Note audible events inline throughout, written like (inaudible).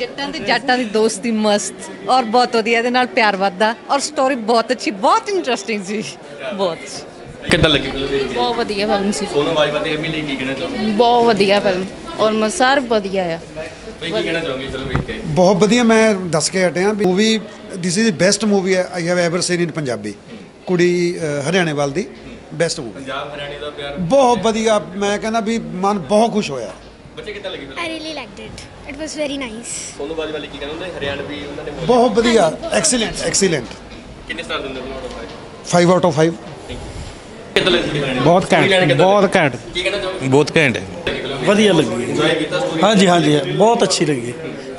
ਜੱਟਾਂ ਤੇ ਜੱਟਾਂ ਦੀ ਦੋਸਤੀ ਮਸਤ ਔਰ ਬਹੁਤ ਵਧੀਆ ਇਹਦੇ ਨਾਲ ਪਿਆਰ ਵੱਧਦਾ ਔਰ ਸਟੋਰੀ ਬਹੁਤ ਅੱਛੀ ਬਹੁਤ ਇੰਟਰਸਟਿੰਗ ਸੀ। ਬਹੁਤ ਕਿੱਦਾਂ ਲੱਗੀ ਫਿਲਮ ਬਹੁਤ ਵਧੀਆ ਫਿਲਮ ਸੀ। ਸੋਨਮ ਬਾਜਵਾ ਤੇ ਐਮੀ ਲਈ ਕੀ ਕਹਿਣਾ ਚਾਹੋਗੇ? ਬਹੁਤ ਵਧੀਆ ਫਿਲਮ ਔਰ ਮਸਾਰ ਵਧੀਆ ਆ। ਬਈ ਕੀ ਕਹਿਣਾ ਚਾਹੋਗੇ ਫਿਲਮ ਵੇਖ ਕੇ? ਬਹੁਤ ਵਧੀਆ ਮੈਂ ਦੱਸ ਕੇ ਹਟਿਆ movie this is the best movie I have ever seen in Punjabi. ਕੁੜੀ ਹਰਿਆਣੇ ਵੱਲ ਦੀ ਬੈਸਟ ਮੂਵੀ ਪੰਜਾਬ ਹਰਿਆਣੇ ਦਾ ਪਿਆਰ। ਬਹੁਤ ਵਧੀਆ ਮੈਂ ਕਹਿੰਦਾ ਵੀ ਮਨ ਬਹੁਤ ਖੁਸ਼ ਹੋਇਆ। ਬੱਚੇ ਕਿੱਦਾਂ ਲੱਗੀ film I really liked it. It was very nice. Sonam Bajwa ਲਈ ਕੀ ਕਹਿੰਦੇ ਹੁੰਦੇ? ਹਰਿਆਣਵੀ ਉਹਨਾਂ ਨੇ ਬੋਲਿਆ ਬਹੁਤ ਵਧੀਆ ਐਕਸੀਲੈਂਟ ਐਕਸੀਲੈਂਟ ਕਿੰਨੇ ਸਟਾਰ ਦਿੰਦੇ ਹੋ 5 ਆਊਟ ਆਫ 5 ਕਿੱਦਾਂ ਲੱਗੀ ਹਰਿਆਣੇ ਬਹੁਤ ਘੈਂਟ ਬਹੁਤ ਘੈਂਟ। ਕੀ ਬਹੁਤ ਘੈਂਟ। ਹੈ ਵਧੀਆ ਲੱਗੀ। ਇੰਜੋਏ ਕੀਤਾ ਸਟੋਰੀ ਹਾਂਜੀ ਹਾਂਜੀ ਬਹੁਤ ਅੱਛੀ ਲੱਗੀ।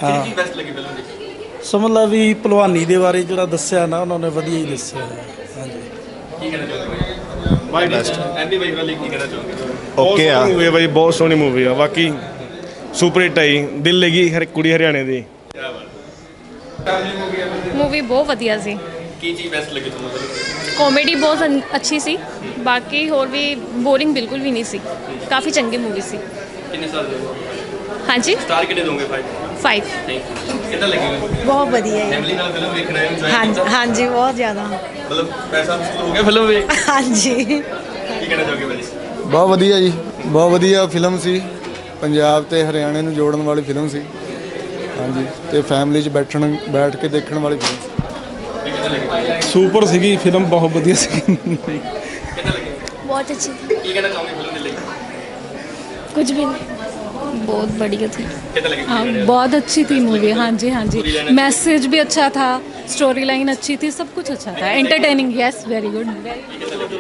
ਹਾਂ। ਕੀ ਬੈਸਟ ਲੱਗੀ ਫਿਲਮ ਵੀ ਭਲਵਾਨੀ ਦੇ ਬਾਰੇ ਜਿਹੜਾ ਦੱਸਿਆ ਨਾ ਉਹਨਾਂ ਨੇ ਵਧੀਆ ਹੀ ਦੱਸਿਆ। ਹਾਂਜੀ। ਕੀ ਕਹਿਣਾ ਚਾਹੋਗੇ? ਬਾਈ ਬੈਸਟ ਐਮੀ ਬਾਜਵਾ ਲਈ ਕੀ ਕਹਿਣਾ ਚਾਹੋਗੇ? ਓਕੇ ਆ। ਮੂਵੀ ਬਾਈ ਬਹੁਤ ਸੋਹਣੀ ਮੂਵੀ ਆ। ਬਾਕੀ ਸੁਪਰ ਹਿੱਟ ਆਈ ਦਿਲ ਲੱਗੀ ਹਰ ਕੁੜੀ ਹਰਿਆਣੇ ਦੀ। ਮੂਵੀ ਬਹੁਤ ਵਧੀਆ ਸੀ। ਕੀ ਚੀਜ਼ ਬੈਸਟ ਲੱਗੀ ਤੁਹਾਨੂੰ ਕਾਮੇਡੀ ਬਹੁਤ ਅੱਛੀ ਸੀ। ਬਾਕੀ ਹੋਰ ਵੀ ਬੋਰਿੰਗ ਬਿਲਕੁਲ ਵੀ ਨਹੀਂ ਸੀ। ਕਾਫੀ ਚੰਗੀ ਮੂਵੀ ਸੀ। ਕਿੰਨੇ ਸਟਾਰ ਦਿਓਗੇ ਹਾਂਜੀ? ਸਟਾਰ ਕਿੰਨੇ ਦੋਗੇ 5 5 ਥੈਂਕ ਯੂ ਕਿੱਦਾਂ ਲੱਗੀ ਬਹੁਤ ਵਧੀਆ ਫੈਮਿਲੀ ਨਾਲ ਫਿਲਮ ਵੇਖਣਾ ਹੈ ਹਾਂਜੀ ਕੀਤਾ ਹਾਂਜੀ ਬਹੁਤ ਜ਼ਿਆਦਾ। ਮਤਲਬ ਪੈਸਾ ਵਸੂਲ ਹੋ ਗਿਆ ਫਿਲਮ ਵੇਖ? ਹਾਂਜੀ। ਕੀ ਕਹਿਣਾ ਚਾਹੋਗੇ ਭਾਜੀ ਬਹੁਤ ਵਧੀਆ ਜੀ। ਬਹੁਤ ਵਧੀਆ ਫਿਲਮ ਸੀ। ਪੰਜਾਬ ਤੇ ਹਰਿਆਣੇ ਨੂੰ ਜੋੜਨ ਵਾਲੀ ਫਿਲਮ ਸੀ ਹਾਂਜੀ ਤੇ ਫੈਮਿਲੀ 'ਚ ਬੈਠਣ ਬੈਠ ਕੇ ਦੇਖਣ ਵਾਲੀ ਫਿਲਮ ਸੀ ਸੁਪਰ ਸੀਗੀ ਫਿਲਮ ਬਹੁਤ ਵਧੀਆ ਸੀ ਕਿੱਦਾਂ ਲੱਗੀ बहुत अच्छी थी ਕੀ ਕਹਿਣਾ ਚਾਹੋਗੇ ਫਿਲਮ ਦੇ ਲਈ कुछ भी नहीं ਬਹੁਤ बढ़िया थी ਕਿੱਦਾਂ ਲੱਗੀ हाँ बहुत अच्छी थी मूवी हाँ जी हाँ जी मैसेज भी अच्छा था स्टोरी लाइन अच्छी थी सब कुछ अच्छा था एंटरटेनिंग यस वेरी गुड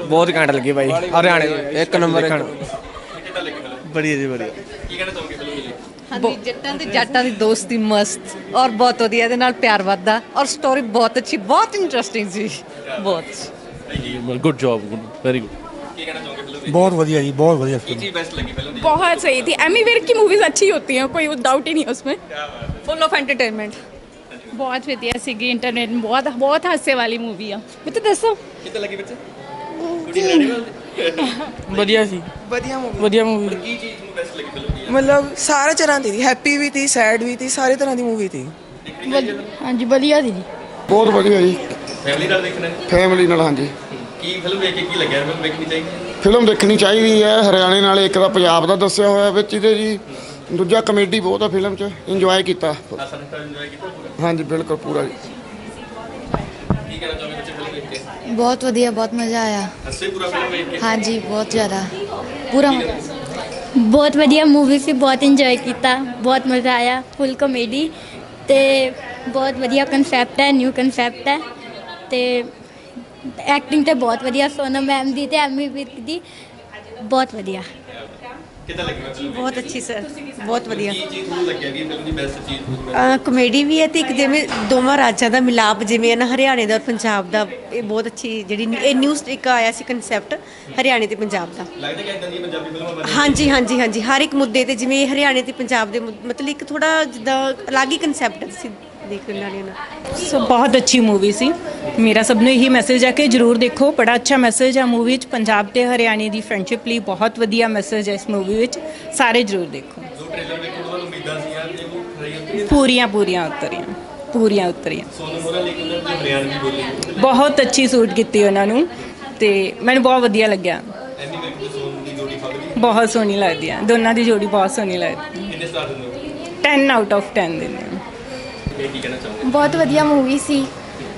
ਬਹੁਤ ਘੈਂਟ ਲੱਗੀ ਬਾਈ ਹਰਿਆਣੇ ਦੀ ਇੱਕ ਨੰਬਰ ਇੱਕ ਕਿੱਦਾਂ ਹਾਂਜੀ ਜੱਟਾਂ ਤੇ ਜੱਟਾਂ ਦੀ ਦੋਸਤੀ ਮਸਤ ਔਰ ਬਹੁਤ ਵਧੀਆ ਇਹਦੇ ਨਾਲ ਪਿਆਰ ਵੱਧਦਾ ਔਰ ਸਟੋਰੀ ਬਹੁਤ ਅੱਛੀ ਬਹੁਤ ਇੰਟਰਸਟਿੰਗ ਸੀ ਬਹੁਤ ਗੁੱਡ ਜੌਬ ਵੈਰੀ ਗੁੱਡ ਕੀ ਕਹਿਣਾ ਚਾਹੋਗੇ ਫਿਲਮ ਦੇ ਬਹੁਤ ਵਧੀਆ ਜੀ ਬਹੁਤ ਵਧੀਆ ਕੀ ਚੀਜ਼ ਬੈਸਟ ਲੱਗੀ ਫਿਲਮ ਦੀ बहुत सही थी एमी विर्क की मूवीज अच्छी होती हैं कोई डाउट ही नहीं है उसमें फुल ऑफ एंटरटेनमेंट बहुत ਵਧੀਆ ਸੀਗੀ ਇੰਟਰਨੈਟ ਬਹੁਤ ਬਹੁਤ ਹਾਸੇ ਵਾਲੀ ਮੂਵੀ ਆ ਮੈਂ ਤਾਂ ਦੱਸੋ ਕਿੱਦਾਂ ਲੱਗੀ ਬੱਚੇ ਕੁੜੀ ਹਰਿਆਣੇ ਵਾਲੀ (laughs) ਵਧੀਆ ਸੀ। ਵਧੀਆ ਮੂਵੀ ਵਧੀਆ ਮੂਵੀ ਕੀ ਚੀਜ਼ ਤੁਹਾਨੂੰ ਬੈਸਟ ਲੱਗੀ ਫਿਲਮ ਦੀ? ਮਤਲਬ ਸਾਰੇ ਤਰ੍ਹਾਂ ਦੀ ਸੀ। ਹੈਪੀ ਵੀ ਸੀ ਸੈਡ ਵੀ ਸੀ ਸਾਰੇ ਤਰ੍ਹਾਂ ਦੀ ਮੂਵੀ ਸੀ ਹਾਂਜੀ ਵਧੀਆ ਸੀ। ਜੀ ਬਹੁਤ ਵਧੀਆ ਜੀ। ਫੈਮਿਲੀ ਨਾਲ ਦੇਖਣਾ ਹੈ? ਫੈਮਿਲੀ ਨਾਲ ਹਾਂਜੀ। ਕੀ ਫਿਲਮ ਵੇਖ ਕੇ ਕੀ ਲੱਗਿਆ? ਫਿਲਮ ਵੇਖਣੀ ਚਾਹੀਦੀ ਹੈ? ਫਿਲਮ ਦੇਖਣੀ ਚਾਹੀਦੀ ਹੈ। ਹਰਿਆਣੇ ਨਾਲ ਇੱਕ ਤਾਂ ਪੰਜਾਬ ਦਾ ਦੱਸਿਆ ਹੋਇਆ ਵਿੱਚ ਇਹਦੇ ਜੀ। ਦੂਜਾ ਕਮੇਡੀ ਬਹੁਤ ਆ ਫਿਲਮ 'ਚ। ਇੰਜੋਏ ਕੀਤਾ। ਹਾਂਜੀ ਬਿਲਕੁਲ ਪੂਰਾ ਜੀ। ਕੀ ਕਹਿਣਾ ਚਾਹੋਗੇ ਬੱਚੇ ਫਿਲਮ ਵੇਖ ਕੇ? ਬਹੁਤ ਵਧੀਆ ਬਹੁਤ ਮਜ਼ਾ ਆਇਆ। ਹੱਸੇ ਪੂਰਾ ਫਿਲਮ ਵੇਖ ਕੇ? ਹਾਂਜੀ ਬਹੁਤ ਜ਼ਿਆਦਾ। ਪੂਰਾ ਬਹੁਤ ਵਧੀਆ ਮੂਵੀ ਸੀ ਬਹੁਤ ਇੰਜੋਏ ਕੀਤਾ ਬਹੁਤ ਮਜ਼ਾ ਆਇਆ ਫੁੱਲ ਕਾਮੇਡੀ ਤੇ ਬਹੁਤ ਵਧੀਆ ਕਨਸੈਪਟ ਹੈ ਨਿਊ ਕਨਸੈਪਟ ਹੈ ਤੇ ਐਕਟਿੰਗ ਤੇ ਬਹੁਤ ਵਧੀਆ ਸੋਨਮ ਮੈਮ ਦੀ ਤੇ ਐਮੀ ਵਿਰਕ ਦੀ ਬਹੁਤ ਵਧੀਆ। ਕਿੱਦਾਂ ਲੱਗੀ ਫਿਲਮ ਬਹੁਤ ਅੱਛੀ ਸਰ ਬਹੁਤ ਵਧੀਆ। ਕੀ ਚੀਜ਼ ਤੁਹਾਨੂੰ ਲੱਗਿਆ ਕਿ ਫਿਲਮ ਦੀ ਬੈਸਟ ਚੀਜ਼ ਤੁਹਾਨੂੰ ਕਮੇਡੀ ਵੀ ਹੈ ਤੇ ਇੱਕ ਜਿਵੇਂ ਦੋਵਾਂ ਰਾਜਾਂ ਦਾ ਮਿਲਾਪ ਜਿਵੇਂ ਹੈ ਨਾ ਹਰਿਆਣੇ ਦਾ ਔਰ ਪੰਜਾਬ ਦਾ ਇਹ ਬਹੁਤ ਅੱਛੀ ਜਿਹੜੀ ਇਹ ਨਿਊਜ਼ ਇੱਕ ਆਇਆ ਸੀ ਕਨਸੈਪਟ ਹਰਿਆਣੇ ਤੇ ਪੰਜਾਬ ਦਾ। ਲੱਗਦਾ ਕਿ ਇਦਾਂ ਦੀਆਂ ਪੰਜਾਬੀ ਫਿਲਮਾਂ ਬਣ ਹਾਂਜੀ ਹਾਂਜੀ ਹਾਂਜੀ ਹਰ ਇੱਕ ਮੁੱਦੇ ਤੇ ਜਿਵੇਂ ਹਰਿਆਣੇ ਤੇ ਪੰਜਾਬ ਦੇ ਮਤਲਬ ਇੱਕ ਥੋੜਾ ਜਿੱਦਾਂ ਅਲੱਗ ਹੀ ਕਨਸੈਪਟ ਸੀ। ਦੇਖਣ ਵਾਲਿਆਂ ਨਾਲ ਸੋ ਬਹੁਤ ਅੱਛੀ ਮੂਵੀ ਸੀ। ਮੇਰਾ ਸਭ ਨੂੰ ਇਹੀ ਮੈਸੇਜ ਹੈ ਕਿ ਜਰੂਰ ਦੇਖੋ। ਬੜਾ ਅੱਛਾ ਮੈਸੇਜ ਹੈ ਮੂਵੀ ਵਿੱਚ ਪੰਜਾਬ ਤੇ ਹਰਿਆਣੇ ਦੀ ਫਰੈਂਡਸ਼ਿਪ ਲਈ ਬਹੁਤ ਵਧੀਆ ਮੈਸੇਜ ਹੈ ਇਸ ਮੂਵੀ ਵਿੱਚ। ਸਾਰੇ ਜਰੂਰ ਦੇਖੋ। ਜੋ ਟ੍ਰੇਲਰ ਵੇਖਣ ਤੋਂ ਬਾਅਦ ਉਮੀਦਾਂ ਸੀ ਯਾਰ ਜੇ ਉਹ ਖਰੀਆਂ ਤੇ ਪੂਰੀਆਂ ਪੂਰੀਆਂ ਉਤਰੀਆਂ। ਪੂਰੀਆਂ ਉਤਰੀਆਂ। ਸੋਨਮ ਹੋਰਾਂ ਲਈ ਉਹਨਾਂ ਦੀ ਹਰਿਆਣਵੀ ਬੋਲੀ ਬਹੁਤ ਅੱਛੀ ਸੂਟ ਕੀਤੀ ਉਹਨਾਂ ਨੂੰ। ਤੇ ਮੈਨੂੰ ਬਹੁਤ ਵਧੀਆ ਲੱਗਿਆ। ਬਹੁਤ ਸੋਹਣੀ ਲੱਗਦੀ ਹੈ ਦੋਨਾਂ ਦੀ ਜੋੜੀ ਬਹੁਤ ਸੋਹਣੀ ਲੱਗਦੀ ਕਿੰਨੇ ਸਟਾਰ ਦਿੰਦੇ ਹੋ? 10 ਆਊਟ ਆਫ 10 ਦਿੰਦੇ ਹਾਂ ਇਹ ਕੀ ਕਹਿਣਾ ਚਾਹੋਗੇ? ਬਹੁਤ ਵਧੀਆ ਮੂਵੀ ਸੀ।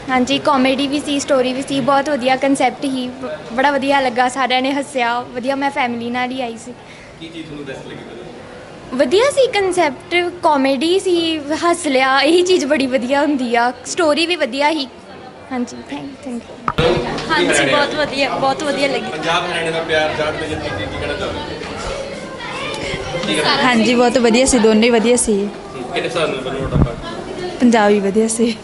ਹਾਂਜੀ ਕਾਮੇਡੀ ਵੀ ਸੀ ਸਟੋਰੀ ਵੀ ਸੀ ਬਹੁਤ ਵਧੀਆ ਕਨਸੈਪਟ ਹੀ ਬੜਾ ਵਧੀਆ ਲੱਗਾ ਸਾਰਿਆਂ ਨੇ ਹੱਸਿਆ। ਵਧੀਆ ਮੈਂ ਫੈਮਿਲੀ ਨਾਲ ਹੀ ਆਈ ਸੀ। ਕੀ ਚੀਜ਼ ਤੁਹਾਨੂੰ ਬੈਸਟ ਲੱਗੀ ਫਿਲਮ ਵਧੀਆ ਸੀ ਕਨਸੈਪਟ ਕਾਮੇਡੀ ਸੀ ਹੱਸ ਲਿਆ ਇਹੀ ਚੀਜ਼ ਬੜੀ ਵਧੀਆ ਹੁੰਦੀ ਆ। ਸਟੋਰੀ ਵੀ ਵਧੀਆ ਹੀ ਹਾਂਜੀ ਥੈਂਕ ਥੈਂਕ ਯੂ ਹਾਂਜੀ ਬਹੁਤ ਵਧੀਆ ਬਹੁਤ ਵਧੀਆ ਲੱਗੀ। ਪੰਜਾਬ ਹਰਿਆਣੇ ਦਾ ਪਿਆਰ ਜਾਟ ਦੇ ਜਿੱਤੀ ਕੀ ਕਹਿਣਾ ਚਾਹੋਗੇ? ਹਾਂਜੀ ਬਹੁਤ ਵਧੀਆ ਸੀ ਦੋਨੇ ਵਧੀਆ ਸੀ। ਕਿੰਨੇ ਸਟਾਰ ਦਿੰਦੇ ਹੋ ਤੁਹਾਡਾ ਪੰਜਾਬੀ ਵਧੀਆ ਸੀ।